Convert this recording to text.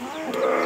Oh.